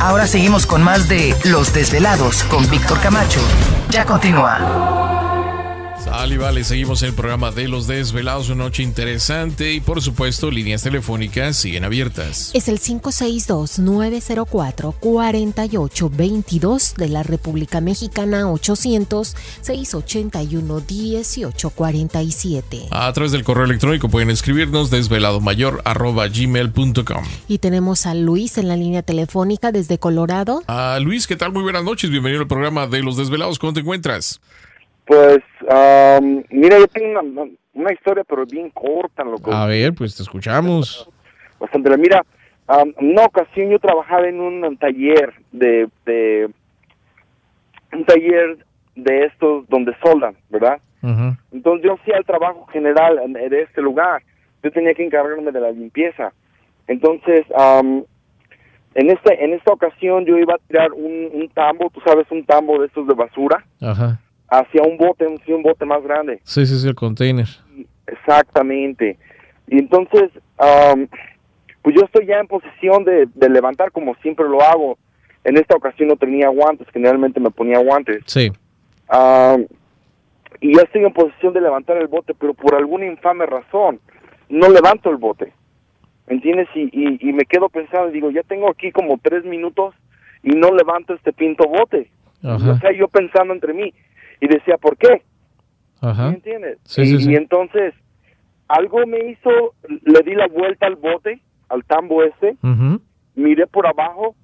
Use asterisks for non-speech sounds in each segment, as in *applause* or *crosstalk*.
Ahora seguimos con más de Los Desvelados con Víctor Camacho. Ya continúa. Sal y vale, seguimos en el programa de Los Desvelados, una noche interesante y por supuesto líneas telefónicas siguen abiertas. Es el 562-904-4822 de la República Mexicana 800-681-1847. A través del correo electrónico pueden escribirnos desveladomayor.gmail.com Y tenemos a Luis en la línea telefónica desde Colorado. Ah, Luis, ¿qué tal? Muy buenas noches, bienvenido al programa de Los Desvelados, ¿cómo te encuentras? Pues, um, mira, yo tengo una, una, historia, pero bien corta, loco. A ver, pues te escuchamos. Bastante. Mira, um, en una ocasión yo trabajaba en un taller de, de un taller de estos donde soldan, ¿verdad? Entonces yo hacía el trabajo general de este lugar. Yo tenía que encargarme de la limpieza. Entonces, um, en este en esta ocasión yo iba a tirar un, un tambo, tú sabes, un tambo de estos de basura. Ajá hacia un bote, un bote más grande. Sí, sí, sí, el container. Exactamente. Y entonces, pues yo estoy ya en posición de, levantar como siempre lo hago. En esta ocasión no tenía guantes, generalmente me ponía guantes. Sí. y ya estoy en posición de levantar el bote, pero por alguna infame razón no levanto el bote. ¿Entiendes? Y, y, y me quedo pensando, digo, ya tengo aquí como tres minutos y no levanto este pinto bote. O sea, yo pensando entre mí, y decía, ¿por qué? Ajá. ¿Me entiendes? y, entonces, algo me hizo, le di la vuelta al bote, al tambo este, miré por abajo,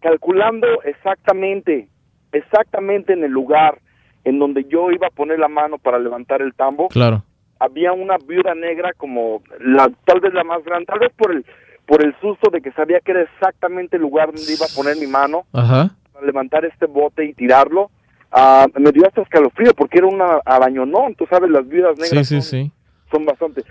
calculando exactamente, exactamente en el lugar en donde yo iba a poner la mano para levantar el tambo. Claro. Había una viuda negra como la, tal vez la más grande, tal vez por el, por el susto de que sabía que era exactamente el lugar donde iba a poner mi mano Ajá. para levantar este bote y tirarlo uh, me dio hasta escalofrío porque era una arañonón, tú sabes, las viudas negras sí, sí, sí. son bastante...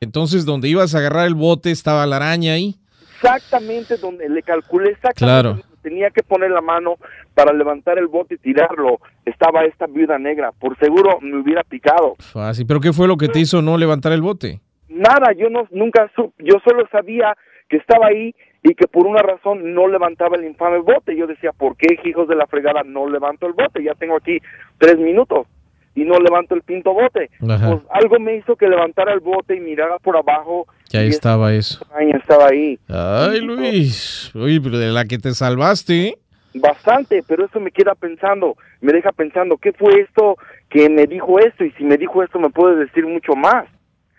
Entonces, donde ibas a agarrar el bote estaba la araña ahí. Exactamente, donde le calculé exactamente. Claro. Tenía que poner la mano para levantar el bote y tirarlo. Estaba esta viuda negra. Por seguro me hubiera picado. Fácil. ¿Pero qué fue lo que te hizo no levantar el bote? Nada, yo no nunca yo solo sabía que estaba ahí y que por una razón no levantaba el infame bote. Yo decía, ¿por qué, hijos de la fregada, no levanto el bote? Ya tengo aquí tres minutos y no levanto el pinto bote. Pues algo me hizo que levantara el bote y mirara por abajo. Ya ahí estaba eso. estaba ahí. Ay, Luis. Uy, pero de la que te salvaste. Bastante, pero eso me queda pensando, me deja pensando, ¿qué fue esto que me dijo esto? Y si me dijo esto, me puede decir mucho más.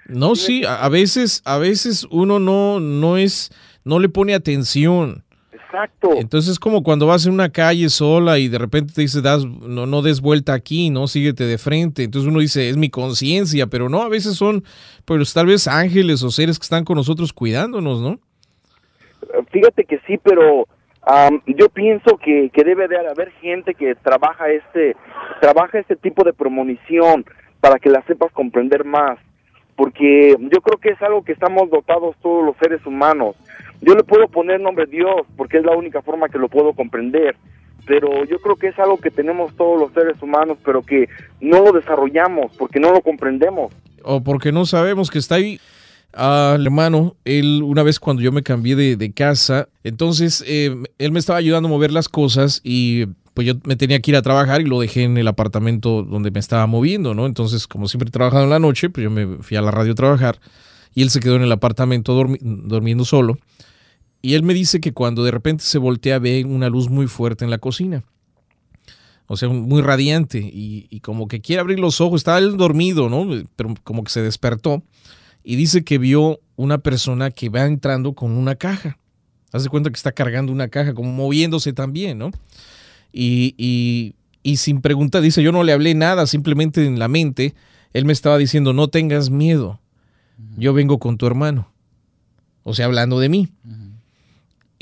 No, sí, a, veces, a veces uno no, no es, no le pone atención. Exacto. Entonces es como cuando vas en una calle sola y de repente te dice, das, no, no des vuelta aquí, no, síguete de frente. Entonces uno dice, es mi conciencia, pero no, a veces son, pues tal vez ángeles o seres que están con nosotros cuidándonos, ¿no? Fíjate que sí, pero yo pienso que, que debe de haber gente que trabaja este, trabaja este tipo de premonición para que la sepas comprender más porque yo creo que es algo que estamos dotados todos los seres humanos. Yo le puedo poner nombre Dios porque es la única forma que lo puedo comprender, pero yo creo que es algo que tenemos todos los seres humanos, pero que no lo desarrollamos porque no lo comprendemos. O porque no sabemos que está ahí. Ah, hermano, él una vez cuando yo me cambié de, casa, entonces eh, él me estaba ayudando a mover las cosas y pues yo me tenía que ir a trabajar y lo dejé en el apartamento donde me estaba moviendo, ¿no? Entonces, como siempre he trabajado en la noche, pues yo me fui a la radio a trabajar y él se quedó en el apartamento durmiendo solo. Y él me dice que cuando de repente se voltea ve una luz muy fuerte en la cocina. O sea, muy radiante y, como que quiere abrir los ojos. Estaba él dormido, ¿no? Pero como que se despertó y dice que vio una persona que va entrando con una caja. Hace cuenta que está cargando una caja, como moviéndose también, ¿no? y, sin preguntar, dice, yo no le hablé nada, simplemente en la mente, él me estaba diciendo, no tengas miedo, yo vengo con tu hermano. O sea, hablando de mí.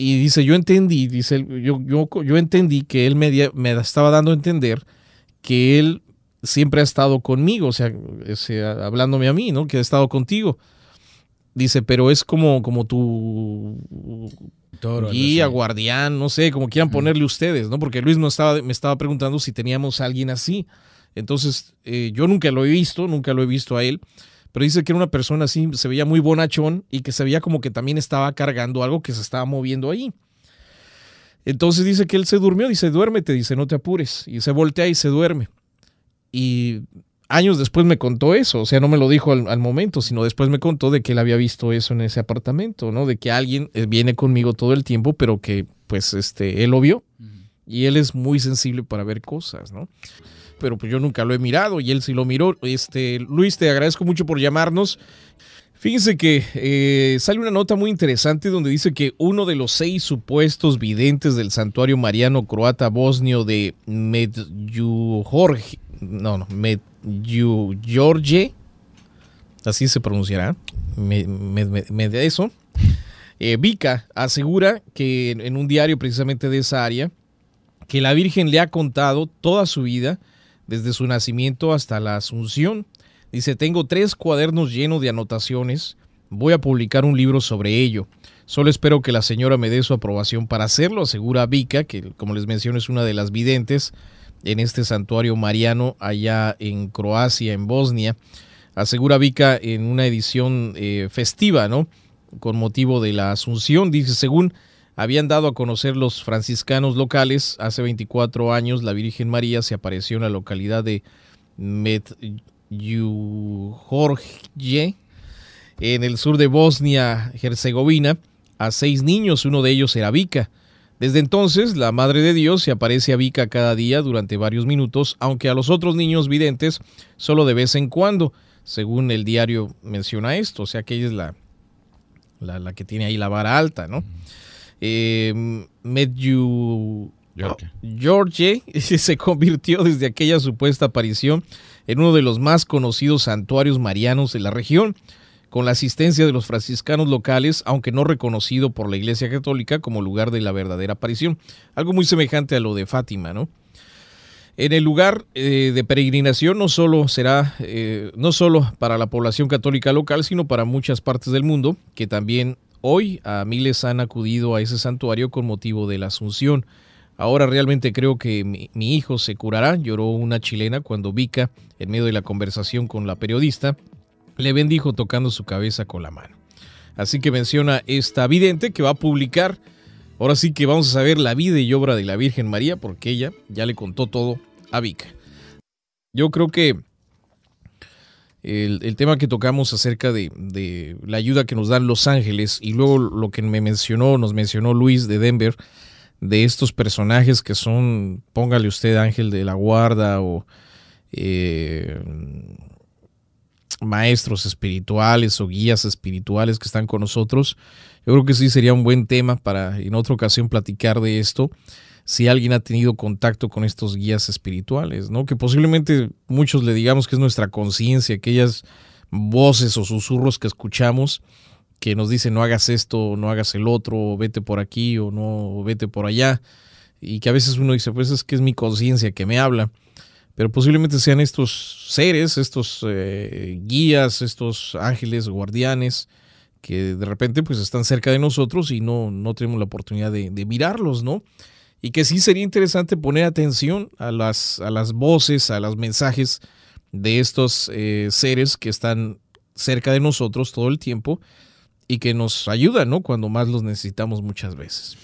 Y dice, yo entendí, dice, yo, yo, yo entendí que él me, me, estaba dando a entender que él siempre ha estado conmigo, o sea, hablándome a mí, ¿no? Que ha estado contigo. Dice, pero es como, como tu guía, guardián, no sé, como quieran ponerle ustedes, ¿no? Porque Luis me estaba, me estaba preguntando si teníamos a alguien así. Entonces, eh, yo nunca lo he visto, nunca lo he visto a él, pero dice que era una persona así, se veía muy bonachón y que se veía como que también estaba cargando algo que se estaba moviendo ahí. Entonces dice que él se durmió, dice, duérmete, dice, no te apures. Y se voltea y se duerme. Y años después me contó eso, o sea, no me lo dijo al, momento, sino después me contó de que él había visto eso en ese apartamento, ¿no? De que alguien eh, viene conmigo todo el tiempo, pero que pues este, él lo vio. Y él es muy sensible para ver cosas, ¿no? Pero pues yo nunca lo he mirado y él sí lo miró. Este, Luis, te agradezco mucho por llamarnos. Fíjense que eh, sale una nota muy interesante donde dice que uno de los seis supuestos videntes del santuario mariano croata bosnio de Medjugorje, no, no, Medjugorje, así se pronunciará, me, eso, eh, Vika asegura que en un diario precisamente de esa área, que la Virgen le ha contado toda su vida, desde su nacimiento hasta la Asunción, Dice, tengo tres cuadernos llenos de anotaciones. Voy a publicar un libro sobre ello. Solo espero que la señora me dé su aprobación para hacerlo, asegura Vika, que como les menciono es una de las videntes en este santuario mariano allá en Croacia, en Bosnia. Asegura Vika en una edición eh, festiva, ¿no? Con motivo de la Asunción. Dice, según habían dado a conocer los franciscanos locales, hace 24 años la Virgen María se apareció en la localidad de Med Jorge, en el sur de Bosnia-Herzegovina, a seis niños, uno de ellos era Vika. Desde entonces, la Madre de Dios se aparece a Vika cada día durante varios minutos, aunque a los otros niños videntes solo de vez en cuando, según el diario menciona esto, o sea que ella es la, la, que tiene ahí la vara alta, ¿no? Eh, George *laughs* se convirtió desde aquella supuesta aparición en uno de los más conocidos santuarios marianos de la región, con la asistencia de los franciscanos locales, aunque no reconocido por la Iglesia Católica como lugar de la verdadera aparición. Algo muy semejante a lo de Fátima, ¿no? En el lugar eh, de peregrinación no solo será, eh, no solo para la población católica local, sino para muchas partes del mundo, que también hoy a miles han acudido a ese santuario con motivo de la Asunción. Ahora realmente creo que mi, hijo se curará, lloró una chilena cuando Vika, en medio de la conversación con la periodista, le bendijo tocando su cabeza con la mano. Así que menciona esta vidente que va a publicar, ahora sí que vamos a saber la vida y obra de la Virgen María, porque ella ya le contó todo a Vika. Yo creo que el, tema que tocamos acerca de, de, la ayuda que nos dan los ángeles y luego lo que me mencionó, nos mencionó Luis de Denver, de estos personajes que son, póngale usted ángel de la guarda o eh, maestros espirituales o guías espirituales que están con nosotros. Yo creo que sí sería un buen tema para en otra ocasión platicar de esto. Si alguien ha tenido contacto con estos guías espirituales, ¿no? Que posiblemente muchos le digamos que es nuestra conciencia, aquellas voces o susurros que escuchamos que nos dice no hagas esto, no hagas el otro, vete por aquí o no, vete por allá. Y que a veces uno dice, pues es que es mi conciencia que me habla. Pero posiblemente sean estos seres, estos eh, guías, estos ángeles, guardianes, que de repente pues están cerca de nosotros y no, no tenemos la oportunidad de, mirarlos, ¿no? Y que sí sería interesante poner atención a las, a las voces, a los mensajes de estos eh, seres que están cerca de nosotros todo el tiempo y que nos ayuda, ¿no? Cuando más los necesitamos muchas veces.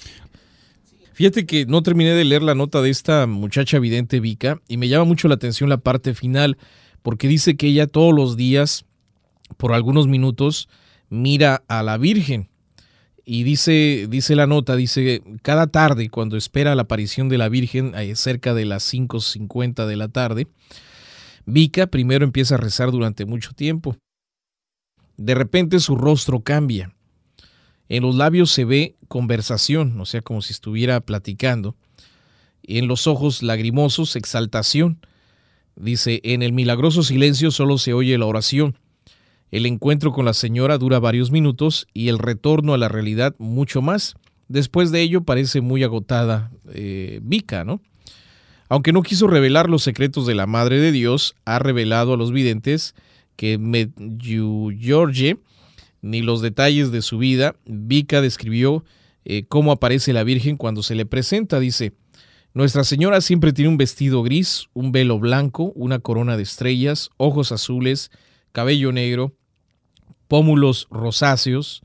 Fíjate que no terminé de leer la nota de esta muchacha vidente Vika y me llama mucho la atención la parte final porque dice que ella todos los días, por algunos minutos, mira a la Virgen. Y dice, dice la nota, dice, cada tarde, cuando espera la aparición de la Virgen, cerca de las 5.50 de la tarde, Vika primero empieza a rezar durante mucho tiempo. De repente su rostro cambia. En los labios se ve conversación, o sea, como si estuviera platicando. En los ojos lagrimosos, exaltación. Dice, en el milagroso silencio solo se oye la oración. El encuentro con la señora dura varios minutos y el retorno a la realidad mucho más. Después de ello parece muy agotada eh, Vika, ¿no? Aunque no quiso revelar los secretos de la Madre de Dios, ha revelado a los videntes que George ni los detalles de su vida. Vika describió eh, cómo aparece la Virgen cuando se le presenta. Dice, Nuestra Señora siempre tiene un vestido gris, un velo blanco, una corona de estrellas, ojos azules, cabello negro, pómulos rosáceos,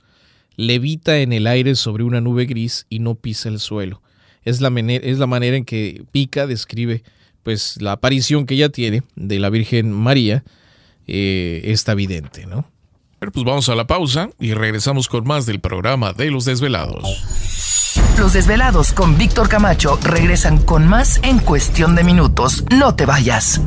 levita en el aire sobre una nube gris y no pisa el suelo. Es la, es la manera en que Pica describe pues la aparición que ella tiene de la Virgen María, eh, está evidente, ¿no? Pero pues vamos a la pausa y regresamos con más del programa de Los Desvelados. Los Desvelados con Víctor Camacho regresan con más en cuestión de minutos. No te vayas.